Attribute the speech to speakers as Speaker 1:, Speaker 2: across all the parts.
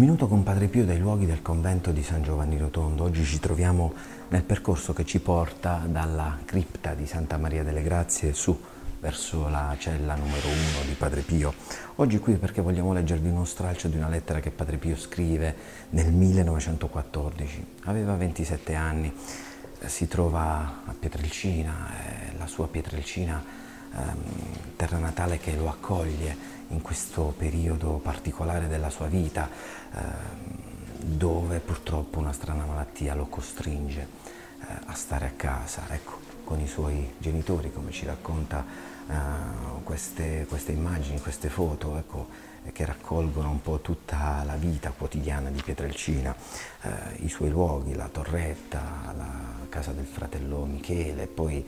Speaker 1: minuto con Padre Pio dai luoghi del convento di San Giovanni Rotondo. Oggi ci troviamo nel percorso che ci porta dalla cripta di Santa Maria delle Grazie su verso la cella numero uno di Padre Pio. Oggi qui perché vogliamo leggervi uno stralcio di una lettera che Padre Pio scrive nel 1914. Aveva 27 anni, si trova a Pietrelcina, la sua Pietrelcina, ehm, terra natale che lo accoglie in questo periodo particolare della sua vita, eh, dove purtroppo una strana malattia lo costringe eh, a stare a casa, ecco, con i suoi genitori, come ci racconta eh, queste, queste, immagini, queste foto, ecco, che raccolgono un po' tutta la vita quotidiana di Pietrelcina, eh, i suoi luoghi, la torretta, la casa del fratello Michele, poi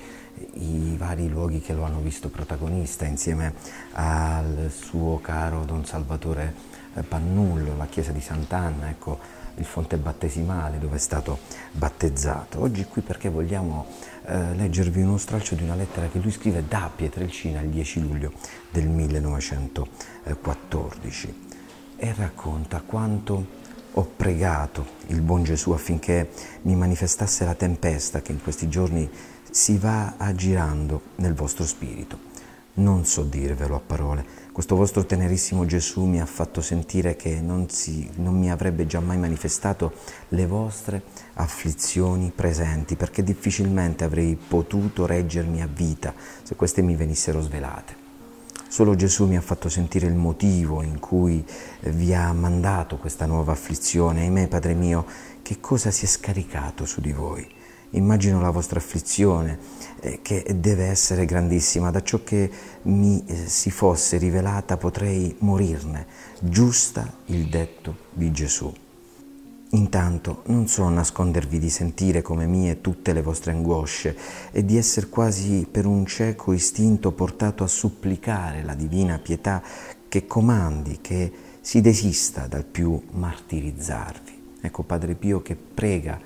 Speaker 1: i vari luoghi che lo hanno visto protagonista insieme al suo caro Don Salvatore Pannullo, la chiesa di Sant'Anna, ecco, il fonte battesimale dove è stato battezzato. Oggi qui perché vogliamo eh, leggervi uno stralcio di una lettera che lui scrive da Pietrelcina il 10 luglio del 1914 e racconta quanto ho pregato il buon Gesù affinché mi manifestasse la tempesta che in questi giorni si va aggirando nel vostro spirito. Non so dirvelo a parole, questo vostro tenerissimo Gesù mi ha fatto sentire che non, si, non mi avrebbe già mai manifestato le vostre afflizioni presenti, perché difficilmente avrei potuto reggermi a vita se queste mi venissero svelate. Solo Gesù mi ha fatto sentire il motivo in cui vi ha mandato questa nuova afflizione. Ahimè, Padre mio, che cosa si è scaricato su di voi? Immagino la vostra afflizione, eh, che deve essere grandissima. Da ciò che mi eh, si fosse rivelata potrei morirne. Giusta il detto di Gesù. Intanto non so nascondervi di sentire come mie tutte le vostre angosce e di essere quasi per un cieco istinto portato a supplicare la divina pietà che comandi, che si desista dal più martirizzarvi. Ecco Padre Pio che prega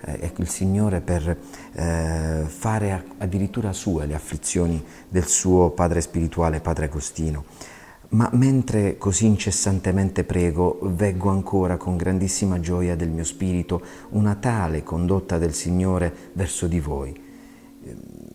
Speaker 1: ecco il Signore per eh, fare addirittura sue le afflizioni del suo padre spirituale, Padre Agostino ma mentre così incessantemente prego, veggo ancora con grandissima gioia del mio spirito una tale condotta del Signore verso di voi.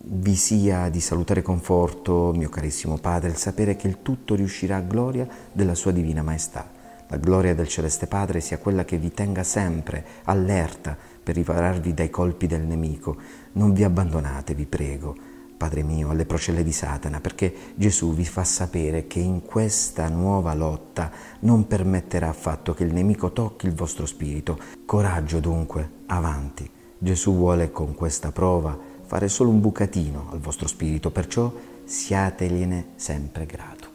Speaker 1: Vi sia di salutare conforto, mio carissimo Padre, il sapere che il tutto riuscirà a gloria della Sua Divina Maestà. La gloria del Celeste Padre sia quella che vi tenga sempre allerta per ripararvi dai colpi del nemico. Non vi abbandonate, vi prego Padre mio, alle procelle di Satana, perché Gesù vi fa sapere che in questa nuova lotta non permetterà affatto che il nemico tocchi il vostro spirito. Coraggio dunque, avanti. Gesù vuole con questa prova fare solo un bucatino al vostro spirito, perciò siategliene sempre grato.